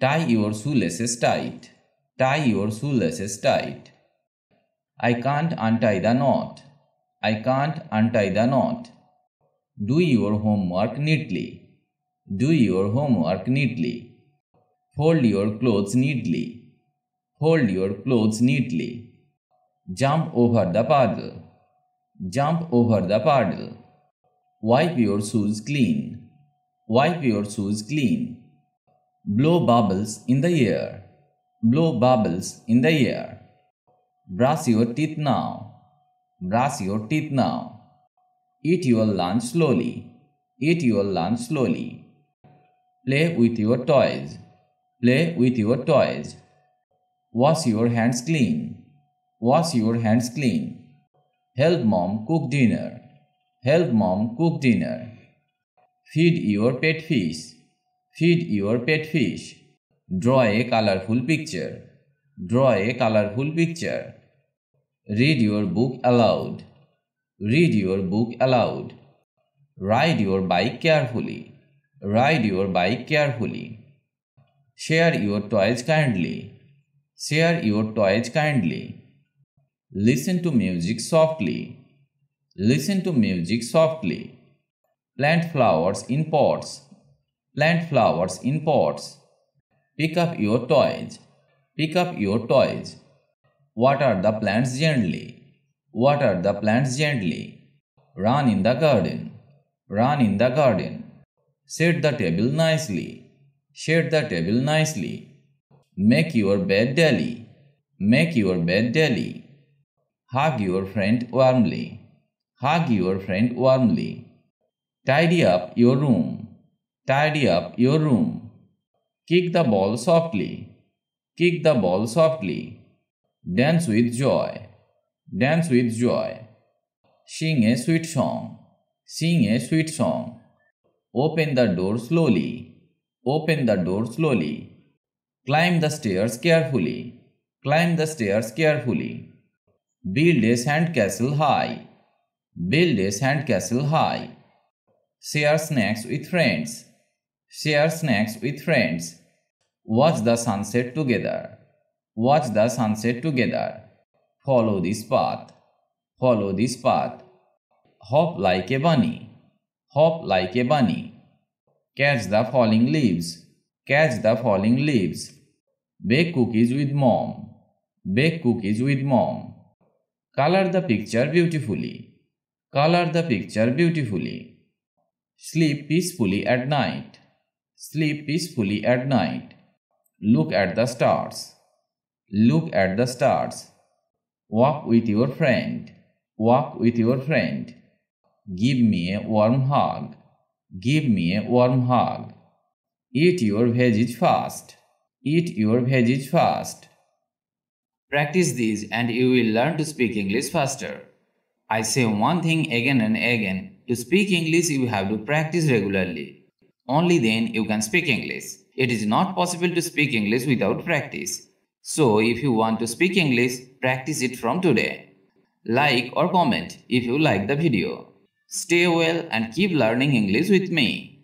Tie your shoelaces tight. Tie your shoelaces tight. I can't untie the knot. I can't untie the knot. Do your homework neatly. Do your homework neatly. Fold your clothes neatly. Fold your clothes neatly. Jump over the puddle. Jump over the puddle. Wipe your shoes clean. Wipe your shoes clean. Blow bubbles in the air. Blow bubbles in the air. Brush your teeth now. Brush your teeth now. Eat your lunch slowly. Eat your lunch slowly. Play with your toys. Play with your toys. Wash your hands clean. Wash your hands clean. Help mom cook dinner. Help mom cook dinner. Feed your pet fish. Feed your pet fish draw a colourful picture draw a colourful picture read your book aloud read your book aloud ride your bike carefully ride your bike carefully share your toys kindly share your toys kindly listen to music softly listen to music softly plant flowers in pots Plant flowers in pots. Pick up your toys. Pick up your toys. Water the plants gently. Water the plants gently. Run in the garden. Run in the garden. Set the table nicely. Set the table nicely. Make your bed daily. Make your bed daily. Hug your friend warmly. Hug your friend warmly. Tidy up your room. Tidy up your room. Kick the ball softly. Kick the ball softly. Dance with joy. Dance with joy. Sing a sweet song. Sing a sweet song. Open the door slowly. Open the door slowly. Climb the stairs carefully. Climb the stairs carefully. Build a sandcastle high. Build a sandcastle high. Share snacks with friends. Share snacks with friends. Watch the sunset together. Watch the sunset together. Follow this path. Follow this path. Hop like a bunny. Hop like a bunny. Catch the falling leaves. Catch the falling leaves. Bake cookies with mom. Bake cookies with mom. Color the picture beautifully. Color the picture beautifully. Sleep peacefully at night. Sleep peacefully at night. Look at the stars. Look at the stars. Walk with your friend. Walk with your friend. Give me a warm hug. Give me a warm hug. Eat your veggies fast. Eat your veggies fast. Practice these and you will learn to speak English faster. I say one thing again and again. To speak English, you have to practice regularly. Only then you can speak English. It is not possible to speak English without practice. So, if you want to speak English, practice it from today. Like or comment if you like the video. Stay well and keep learning English with me.